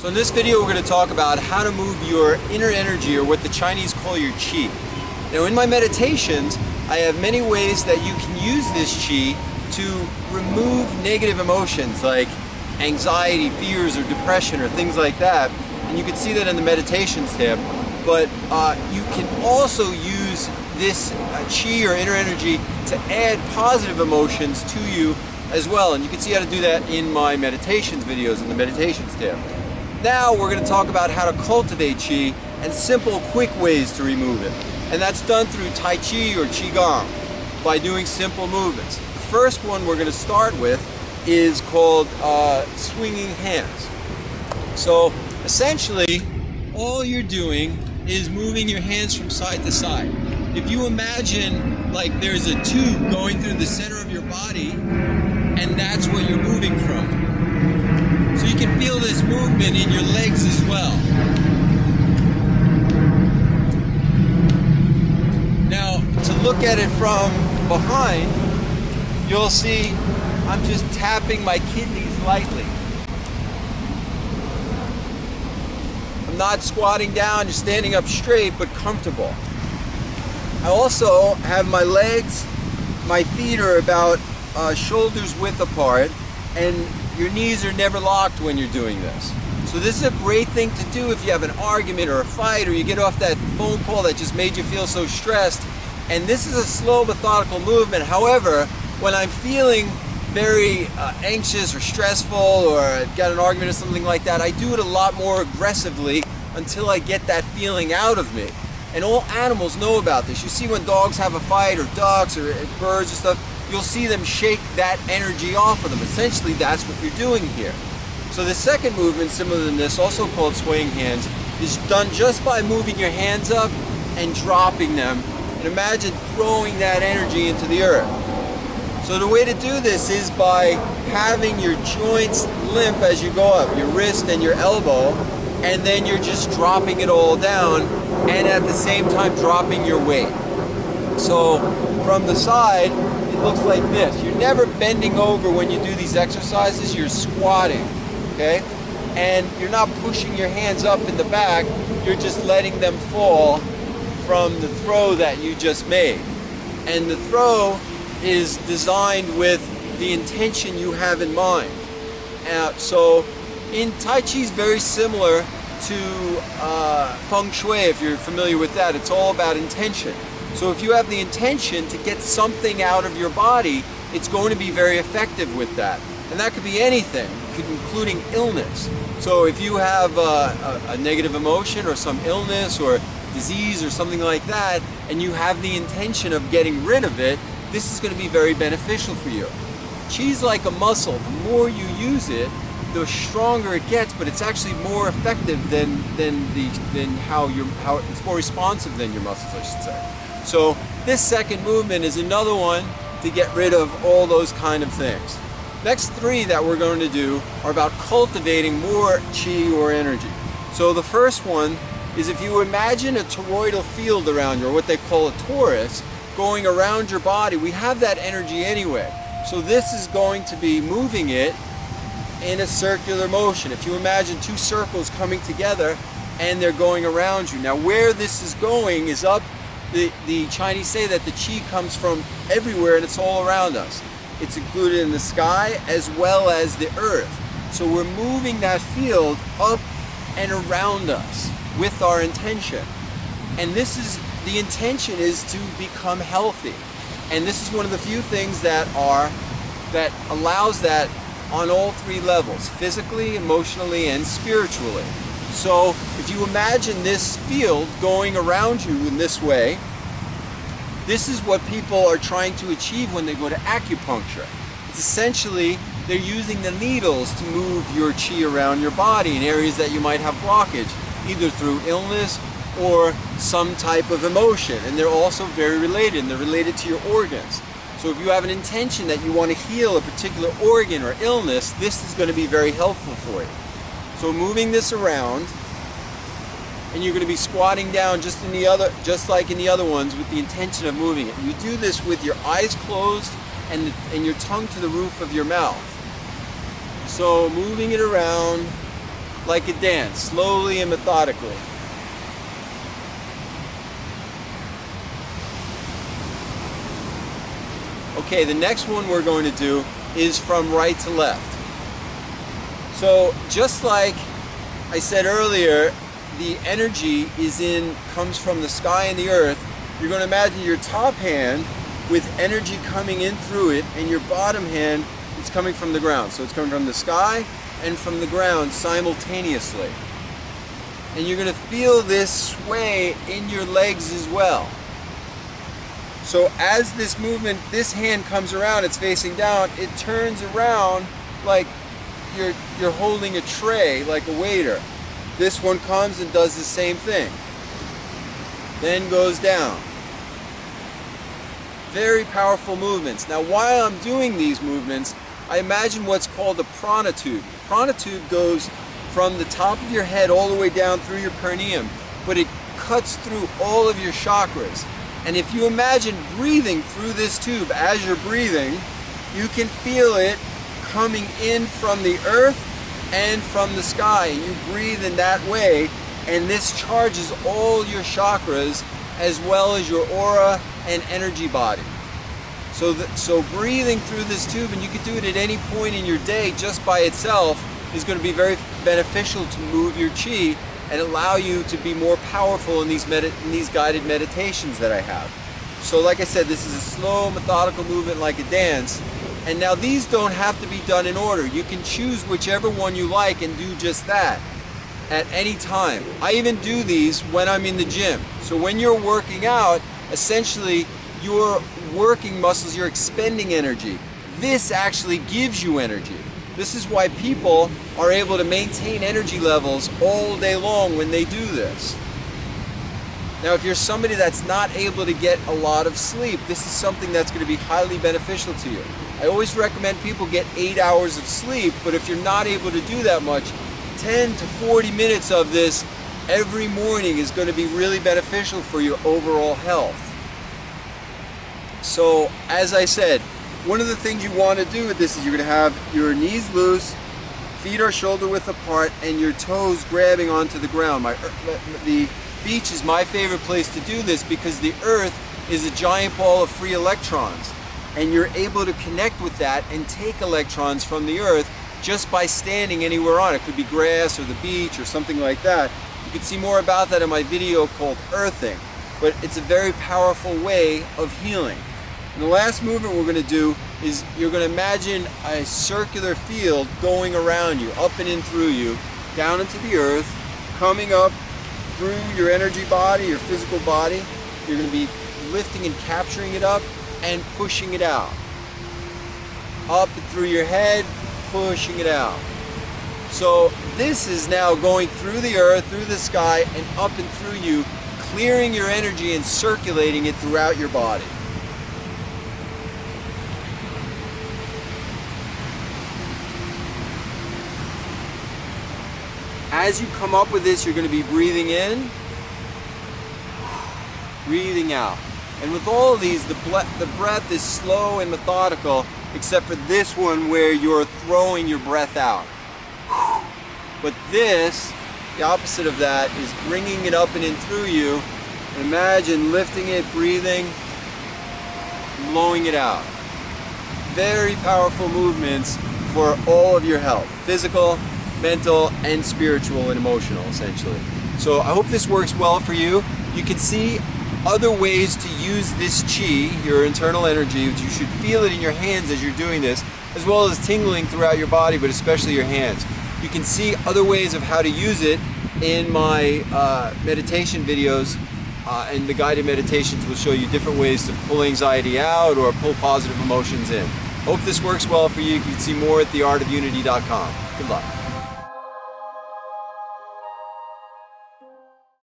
So in this video we're going to talk about how to move your inner energy or what the Chinese call your qi. Now in my meditations I have many ways that you can use this qi to remove negative emotions like anxiety, fears or depression or things like that and you can see that in the meditations tab but uh, you can also use this uh, chi or inner energy to add positive emotions to you as well and you can see how to do that in my meditations videos in the meditations tab. Now we're going to talk about how to cultivate Qi and simple, quick ways to remove it. And that's done through Tai Chi or Qigong by doing simple movements. The first one we're going to start with is called uh, swinging hands. So essentially, all you're doing is moving your hands from side to side. If you imagine like there's a tube going through the center of your body, and that's what you're moving from. Feel this movement in your legs as well. Now, to look at it from behind, you'll see I'm just tapping my kidneys lightly. I'm not squatting down, just standing up straight, but comfortable. I also have my legs, my feet are about uh, shoulders width apart, and your knees are never locked when you're doing this. So this is a great thing to do if you have an argument or a fight or you get off that phone call that just made you feel so stressed. And this is a slow, methodical movement. However, when I'm feeling very uh, anxious or stressful or I've got an argument or something like that, I do it a lot more aggressively until I get that feeling out of me. And all animals know about this. You see when dogs have a fight or ducks or birds or stuff, you'll see them shake that energy off of them. Essentially, that's what you're doing here. So the second movement, similar to this, also called swaying hands, is done just by moving your hands up and dropping them. And imagine throwing that energy into the earth. So the way to do this is by having your joints limp as you go up, your wrist and your elbow, and then you're just dropping it all down and at the same time dropping your weight. So from the side, looks like this. You're never bending over when you do these exercises, you're squatting, okay? And you're not pushing your hands up in the back, you're just letting them fall from the throw that you just made. And the throw is designed with the intention you have in mind. Uh, so in Tai Chi is very similar to uh, Feng Shui, if you're familiar with that. It's all about intention. So if you have the intention to get something out of your body, it's going to be very effective with that. And that could be anything, including illness. So if you have a, a, a, negative emotion or some illness or disease or something like that, and you have the intention of getting rid of it, this is going to be very beneficial for you. Chi's like a muscle. The more you use it, the stronger it gets, but it's actually more effective than than the than how your how it's more responsive than your muscles, I should say. So this second movement is another one to get rid of all those kind of things. Next three that we're going to do are about cultivating more chi or energy. So the first one is if you imagine a toroidal field around you, or what they call a torus, going around your body, we have that energy anyway. So this is going to be moving it in a circular motion. If you imagine two circles coming together and they're going around you. Now where this is going is up the, the Chinese say that the chi comes from everywhere and it's all around us. It's included in the sky as well as the earth. So we're moving that field up and around us with our intention. And this is, the intention is to become healthy. And this is one of the few things that are, that allows that on all three levels, physically, emotionally, and spiritually. So if you imagine this field going around you in this way, this is what people are trying to achieve when they go to acupuncture. It's essentially they're using the needles to move your chi around your body in areas that you might have blockage, either through illness or some type of emotion. And they're also very related, and they're related to your organs. So if you have an intention that you want to heal a particular organ or illness, this is going to be very helpful for you. So moving this around, and you're going to be squatting down just in the other, just like in the other ones, with the intention of moving it. You do this with your eyes closed and and your tongue to the roof of your mouth. So moving it around, like a dance, slowly and methodically. Okay, the next one we're going to do is from right to left. So just like I said earlier, the energy is in comes from the sky and the earth. You're going to imagine your top hand with energy coming in through it and your bottom hand is coming from the ground. So it's coming from the sky and from the ground simultaneously. And you're going to feel this sway in your legs as well. So as this movement, this hand comes around, it's facing down, it turns around like you're, you're holding a tray, like a waiter. This one comes and does the same thing. Then goes down. Very powerful movements. Now while I'm doing these movements, I imagine what's called a prana tube. Prana tube goes from the top of your head all the way down through your perineum, but it cuts through all of your chakras. And if you imagine breathing through this tube as you're breathing, you can feel it coming in from the earth and from the sky. You breathe in that way, and this charges all your chakras as well as your aura and energy body. So, the, so breathing through this tube, and you can do it at any point in your day just by itself, is going to be very beneficial to move your chi and allow you to be more powerful in these, in these guided meditations that I have. So like I said, this is a slow, methodical movement like a dance. And now these don't have to be done in order. You can choose whichever one you like and do just that at any time. I even do these when I'm in the gym. So when you're working out, essentially you're working muscles, you're expending energy. This actually gives you energy. This is why people are able to maintain energy levels all day long when they do this. Now, if you're somebody that's not able to get a lot of sleep, this is something that's going to be highly beneficial to you. I always recommend people get eight hours of sleep, but if you're not able to do that much, 10 to 40 minutes of this every morning is going to be really beneficial for your overall health. So, as I said, one of the things you want to do with this is you're going to have your knees loose, feet are shoulder width apart, and your toes grabbing onto the ground. My, er, the beach is my favorite place to do this because the earth is a giant ball of free electrons. And you're able to connect with that and take electrons from the earth just by standing anywhere on it. Could be grass or the beach or something like that. You can see more about that in my video called Earthing. But it's a very powerful way of healing. And the last movement we're going to do is you're going to imagine a circular field going around you, up and in through you, down into the earth, coming up through your energy body, your physical body. You're going to be lifting and capturing it up and pushing it out. Up and through your head, pushing it out. So this is now going through the earth, through the sky, and up and through you, clearing your energy and circulating it throughout your body. As you come up with this, you're going to be breathing in, breathing out. And with all of these, the, the breath is slow and methodical, except for this one where you're throwing your breath out. But this, the opposite of that, is bringing it up and in through you. Imagine lifting it, breathing, blowing it out. Very powerful movements for all of your health, physical, mental, and spiritual and emotional, essentially. So I hope this works well for you. You can see other ways to use this chi, your internal energy, you should feel it in your hands as you're doing this, as well as tingling throughout your body, but especially your hands. You can see other ways of how to use it in my uh, meditation videos uh, and the guided meditations will show you different ways to pull anxiety out or pull positive emotions in. Hope this works well for you. You can see more at theartofunity.com. Good luck.